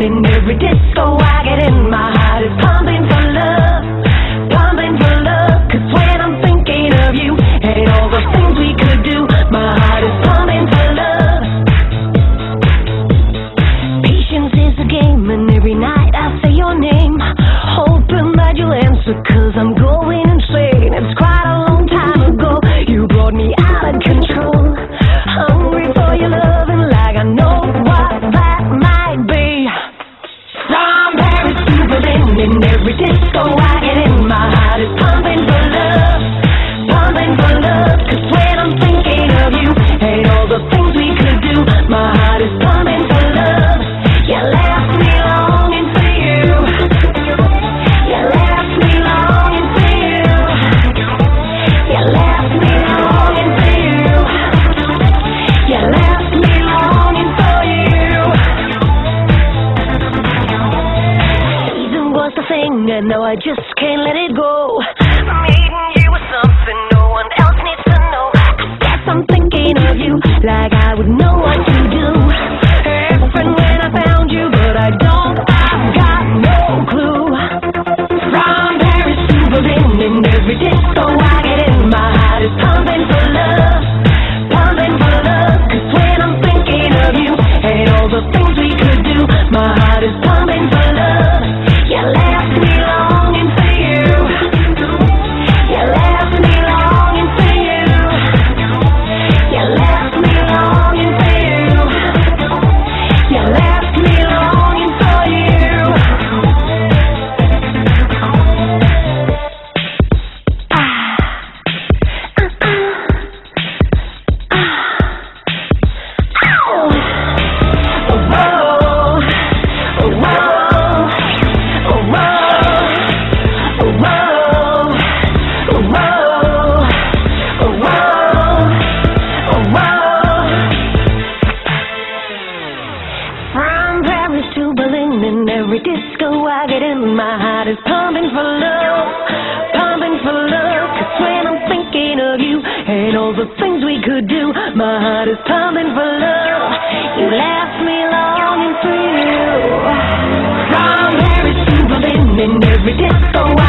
in every disco I get in my heart is in every disco. and no, I just can't let it go. Meeting you was something no one else needs to know. I guess I'm thinking of you like I would know what down in every disco I get in. My heart is pumping for love, pumping for love. Cause when I'm thinking of you and all the things we could do, my heart is pumping for love. You left me longing for you. From Paris to Berlin in every disco I